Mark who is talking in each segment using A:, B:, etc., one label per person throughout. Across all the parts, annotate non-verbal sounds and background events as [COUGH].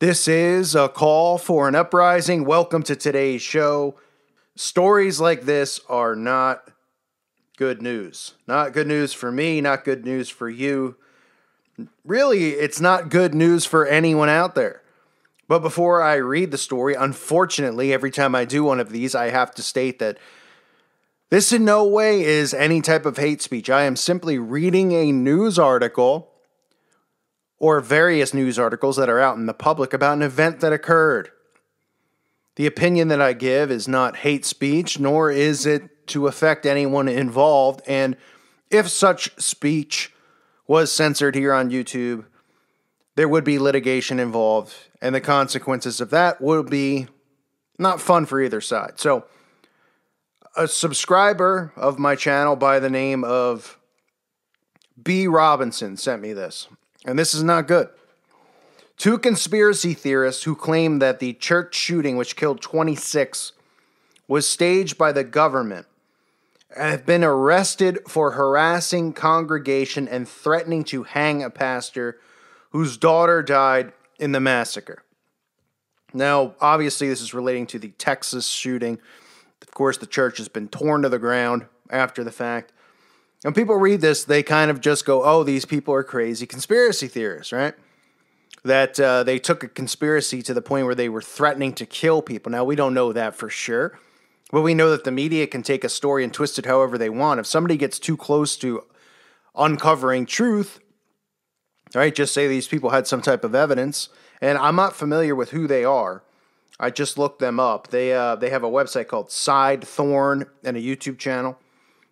A: This is a call for an uprising. Welcome to today's show. Stories like this are not good news. Not good news for me, not good news for you. Really, it's not good news for anyone out there. But before I read the story, unfortunately, every time I do one of these, I have to state that this in no way is any type of hate speech. I am simply reading a news article or various news articles that are out in the public about an event that occurred. The opinion that I give is not hate speech, nor is it to affect anyone involved. And if such speech was censored here on YouTube, there would be litigation involved, and the consequences of that would be not fun for either side. So, a subscriber of my channel by the name of B. Robinson sent me this and this is not good. Two conspiracy theorists who claim that the church shooting, which killed 26, was staged by the government, have been arrested for harassing congregation and threatening to hang a pastor whose daughter died in the massacre. Now, obviously, this is relating to the Texas shooting. Of course, the church has been torn to the ground after the fact. When people read this, they kind of just go, oh, these people are crazy conspiracy theorists, right? That uh, they took a conspiracy to the point where they were threatening to kill people. Now, we don't know that for sure, but we know that the media can take a story and twist it however they want. If somebody gets too close to uncovering truth, right, just say these people had some type of evidence, and I'm not familiar with who they are. I just looked them up. They uh, they have a website called Side Thorn and a YouTube channel.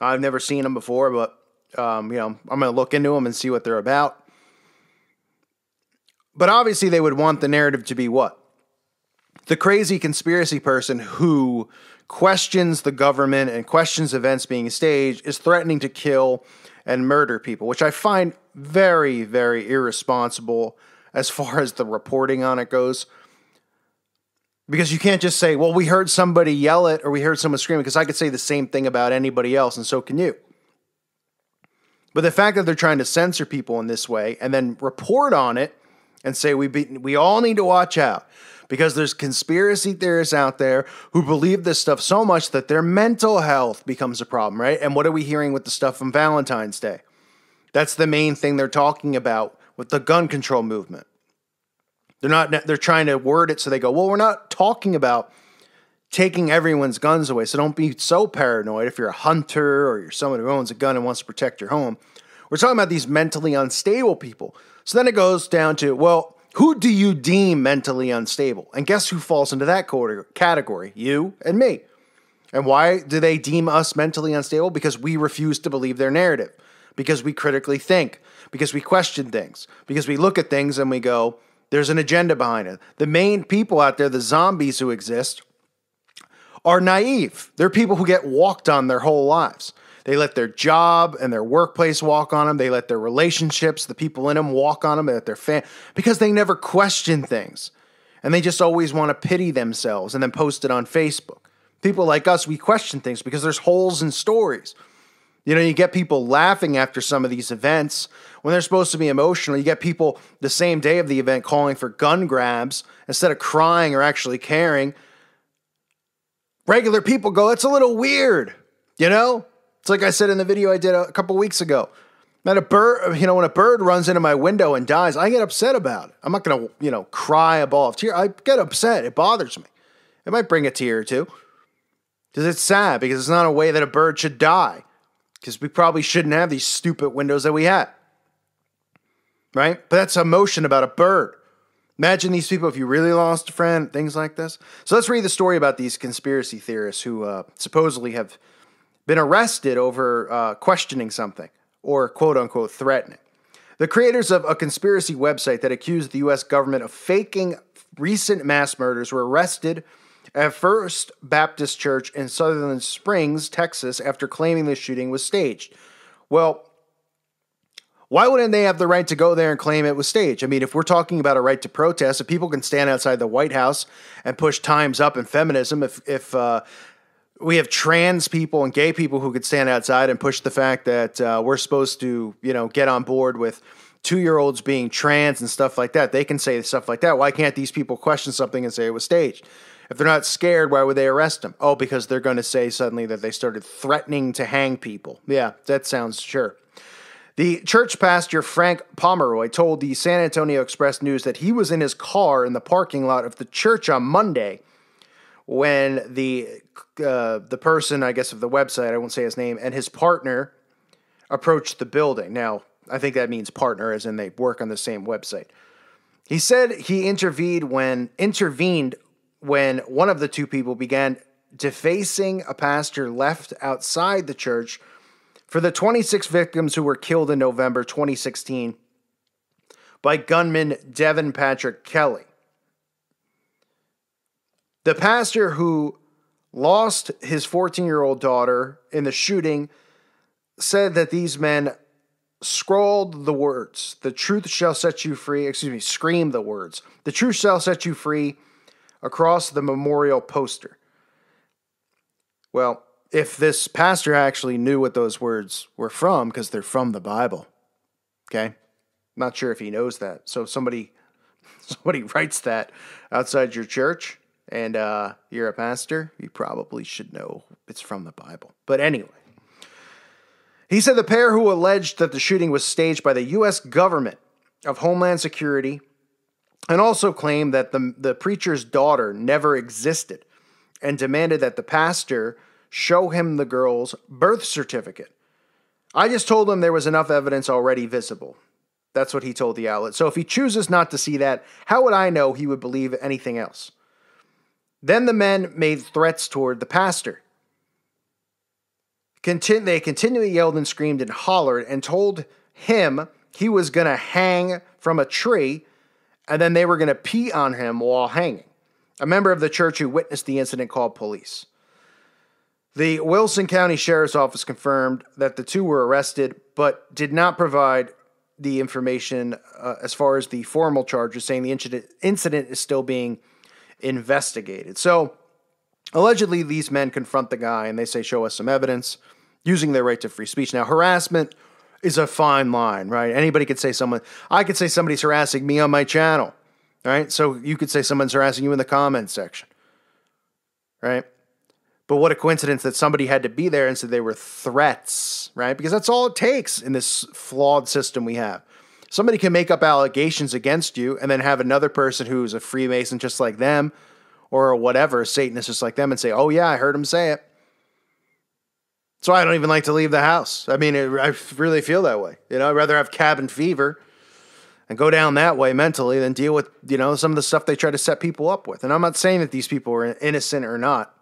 A: I've never seen them before, but um, you know, I'm going to look into them and see what they're about. But obviously, they would want the narrative to be what? The crazy conspiracy person who questions the government and questions events being staged is threatening to kill and murder people, which I find very, very irresponsible as far as the reporting on it goes. Because you can't just say, well, we heard somebody yell it or we heard someone screaming, because I could say the same thing about anybody else, and so can you. But the fact that they're trying to censor people in this way and then report on it and say we be, we all need to watch out because there's conspiracy theorists out there who believe this stuff so much that their mental health becomes a problem, right? And what are we hearing with the stuff from Valentine's Day? That's the main thing they're talking about with the gun control movement. They're not. They're trying to word it so they go, well, we're not talking about taking everyone's guns away. So don't be so paranoid if you're a hunter or you're someone who owns a gun and wants to protect your home. We're talking about these mentally unstable people. So then it goes down to, well, who do you deem mentally unstable? And guess who falls into that category? You and me. And why do they deem us mentally unstable? Because we refuse to believe their narrative, because we critically think, because we question things, because we look at things and we go, there's an agenda behind it. The main people out there, the zombies who exist, are naive. They're people who get walked on their whole lives. They let their job and their workplace walk on them. They let their relationships, the people in them, walk on them. They let their fan because they never question things, and they just always want to pity themselves and then post it on Facebook. People like us, we question things because there's holes in stories. You know, you get people laughing after some of these events when they're supposed to be emotional. You get people the same day of the event calling for gun grabs instead of crying or actually caring. Regular people go, that's a little weird. You know? It's like I said in the video I did a couple weeks ago. That a bird, you know, when a bird runs into my window and dies, I get upset about it. I'm not going to, you know, cry a ball of tears. I get upset. It bothers me. It might bring a tear or two because it's sad because it's not a way that a bird should die because we probably shouldn't have these stupid windows that we had. Right? But that's emotion about a bird. Imagine these people if you really lost a friend, things like this. So let's read the story about these conspiracy theorists who uh, supposedly have been arrested over uh, questioning something or quote unquote threatening. The creators of a conspiracy website that accused the US government of faking recent mass murders were arrested at First Baptist Church in Sutherland Springs, Texas, after claiming the shooting was staged. Well, why wouldn't they have the right to go there and claim it was staged? I mean, if we're talking about a right to protest, if people can stand outside the White House and push times up in feminism, if if uh, we have trans people and gay people who could stand outside and push the fact that uh, we're supposed to, you know, get on board with two year olds being trans and stuff like that. They can say stuff like that. Why can't these people question something and say it was staged? If they're not scared, why would they arrest them? Oh, because they're going to say suddenly that they started threatening to hang people. Yeah, that sounds sure. The church pastor Frank Pomeroy told the San Antonio Express News that he was in his car in the parking lot of the church on Monday when the uh, the person, I guess, of the website, I won't say his name, and his partner approached the building. Now, I think that means partner, as in they work on the same website. He said he intervened when intervened when one of the two people began defacing a pastor left outside the church for the 26 victims who were killed in November 2016 by gunman Devin Patrick Kelley. The pastor who lost his 14 year old daughter in the shooting said that these men scrawled the words, The truth shall set you free. Excuse me, scream the words, The truth shall set you free across the memorial poster. Well, if this pastor actually knew what those words were from, because they're from the Bible, okay? Not sure if he knows that. So somebody [LAUGHS] somebody writes that outside your church and uh, you're a pastor, you probably should know it's from the Bible. But anyway, he said the pair who alleged that the shooting was staged by the U.S. government of Homeland Security and also claimed that the, the preacher's daughter never existed and demanded that the pastor show him the girl's birth certificate. I just told him there was enough evidence already visible. That's what he told the outlet. So if he chooses not to see that, how would I know he would believe anything else? Then the men made threats toward the pastor. Contin- they continually yelled and screamed and hollered and told him he was going to hang from a tree and then they were going to pee on him while hanging. A member of the church who witnessed the incident called police. The Wilson County Sheriff's Office confirmed that the two were arrested, but did not provide the information uh, as far as the formal charges, saying the incident, incident is still being investigated. So, allegedly, these men confront the guy and they say, Show us some evidence using their right to free speech. Now, harassment is a fine line, right? Anybody could say someone, I could say somebody's harassing me on my channel, right? So you could say someone's harassing you in the comments section, right? But what a coincidence that somebody had to be there and said they were threats, right? Because that's all it takes in this flawed system we have. Somebody can make up allegations against you and then have another person who's a Freemason just like them or whatever, Satanist just like them, and say, oh, yeah, I heard him say it. So I don't even like to leave the house. I mean, it, I really feel that way. You know, I'd rather have cabin fever and go down that way mentally than deal with, you know, some of the stuff they try to set people up with. And I'm not saying that these people are innocent or not,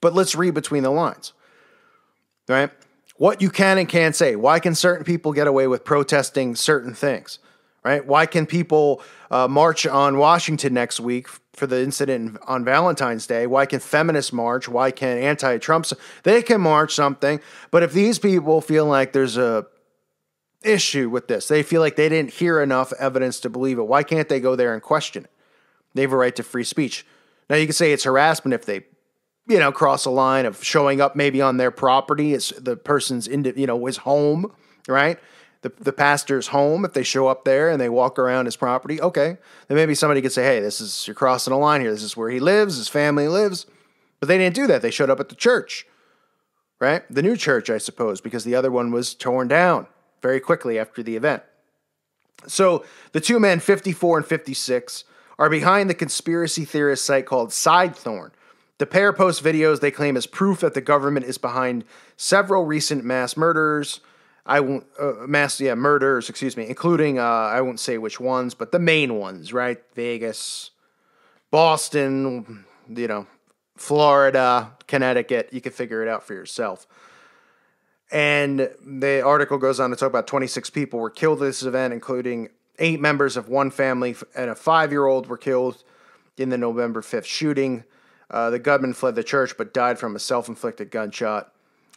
A: but let's read between the lines, right? What you can and can't say. Why can certain people get away with protesting certain things, right? Why can people uh, march on Washington next week for the incident on Valentine's Day. Why can feminists march? Why can anti-Trumps? They can march something, but if these people feel like there's a issue with this, they feel like they didn't hear enough evidence to believe it. Why can't they go there and question it? They have a right to free speech. Now you can say it's harassment if they, you know, cross a line of showing up maybe on their property. It's the person's, you know, his home, right? The, the pastor's home, if they show up there and they walk around his property, okay, then maybe somebody could say, hey, this is, you're crossing a line here. This is where he lives, his family lives. But they didn't do that. They showed up at the church, right? The new church, I suppose, because the other one was torn down very quickly after the event. So the two men, 54 and 56, are behind the conspiracy theorist site called Sidethorn. The pair post videos they claim as proof that the government is behind several recent mass murders, I won't uh, mass yeah murders excuse me including uh, I won't say which ones but the main ones right? Vegas Boston you know Florida Connecticut you can figure it out for yourself. And the article goes on to talk about 26 people were killed at this event including eight members of one family and a five year old were killed in the November 5th shooting. Uh, the gunman fled the church but died from a self inflicted gunshot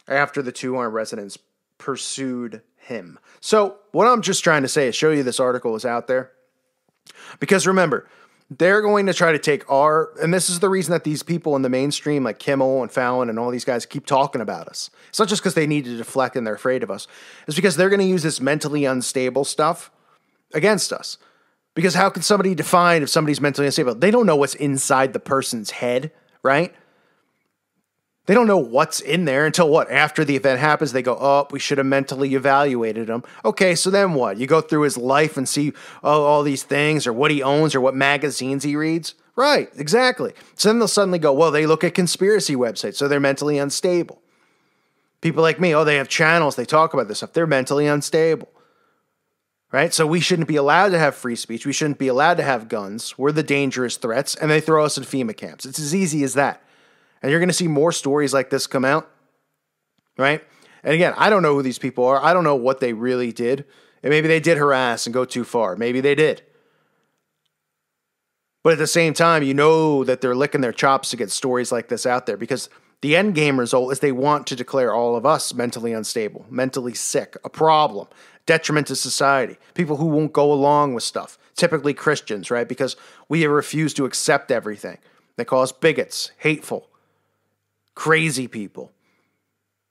A: after the two armed residents pursued him. So, what I'm just trying to say is show you this article is out there. Because remember, they're going to try to take our, and this is the reason that these people in the mainstream, like Kimmel and Fallon and all these guys, keep talking about us. It's not just because they need to deflect and they're afraid of us, it's because they're going to use this mentally unstable stuff against us. Because how can somebody define if somebody's mentally unstable? They don't know what's inside the person's head, right? They don't know what's in there until what? After the event happens, they go, oh, we should have mentally evaluated him. Okay, so then what? You go through his life and see oh, all these things or what he owns or what magazines he reads? Right, exactly. So then they'll suddenly go, well, they look at conspiracy websites, so they're mentally unstable. People like me, oh, they have channels, they talk about this stuff, they're mentally unstable. Right? So we shouldn't be allowed to have free speech. We shouldn't be allowed to have guns. We're the dangerous threats, and they throw us in FEMA camps. It's as easy as that. And you're going to see more stories like this come out, right? And again, I don't know who these people are. I don't know what they really did. And maybe they did harass and go too far. Maybe they did. But at the same time, you know that they're licking their chops to get stories like this out there because the end game result is they want to declare all of us mentally unstable, mentally sick, a problem, detriment to society, people who won't go along with stuff, typically Christians, right? Because we refuse to accept everything. They call us bigots, hateful, crazy people,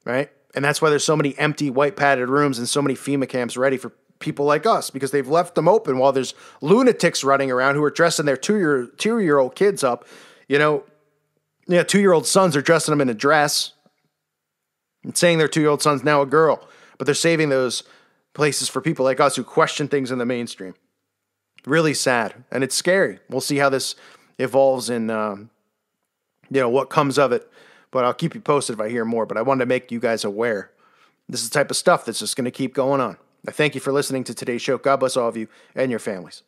A: right? And that's why there's so many empty white padded rooms and so many FEMA camps ready for people like us because they've left them open while there's lunatics running around who are dressing their two year two year old kids up. You know, yeah, two year old sons are dressing them in a dress and saying their two year old son's now a girl, but they're saving those places for people like us who question things in the mainstream. Really sad, and it's scary. We'll see how this evolves and um, you know what comes of it but I'll keep you posted if I hear more. But I wanted to make you guys aware. This is the type of stuff that's just going to keep going on. I thank you for listening to today's show. God bless all of you and your families.